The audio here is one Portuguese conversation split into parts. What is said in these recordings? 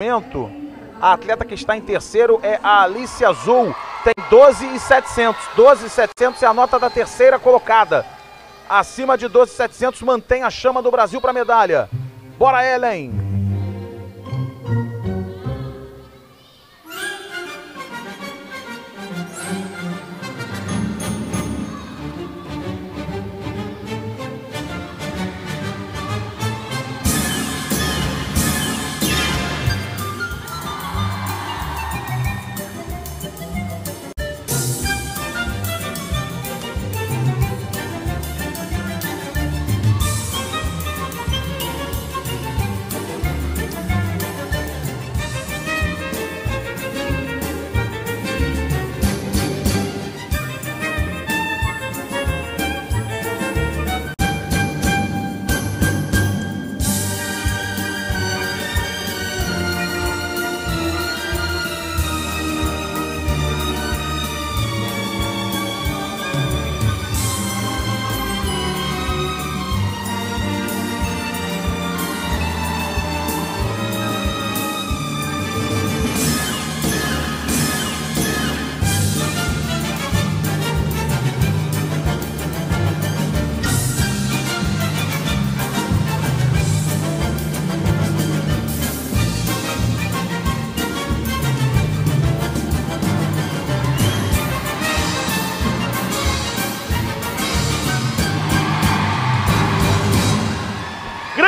momento, a atleta que está em terceiro é a Alice Azul, tem 12,700. 12,700 é a nota da terceira colocada. Acima de 12,700 mantém a chama do Brasil para medalha. Bora, Ellen!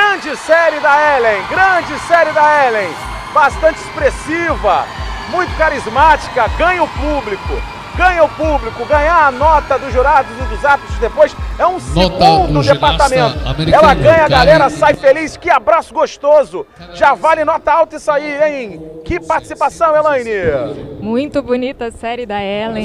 Grande série da Ellen, grande série da Ellen. Bastante expressiva, muito carismática, ganha o público. Ganha o público, ganhar a nota dos jurados e dos árbitros depois é um segundo departamento. Ela ganha, a galera sai feliz. Que abraço gostoso. Já vale nota alta isso aí, hein? Que participação, Elaine. Muito bonita a série da Ellen.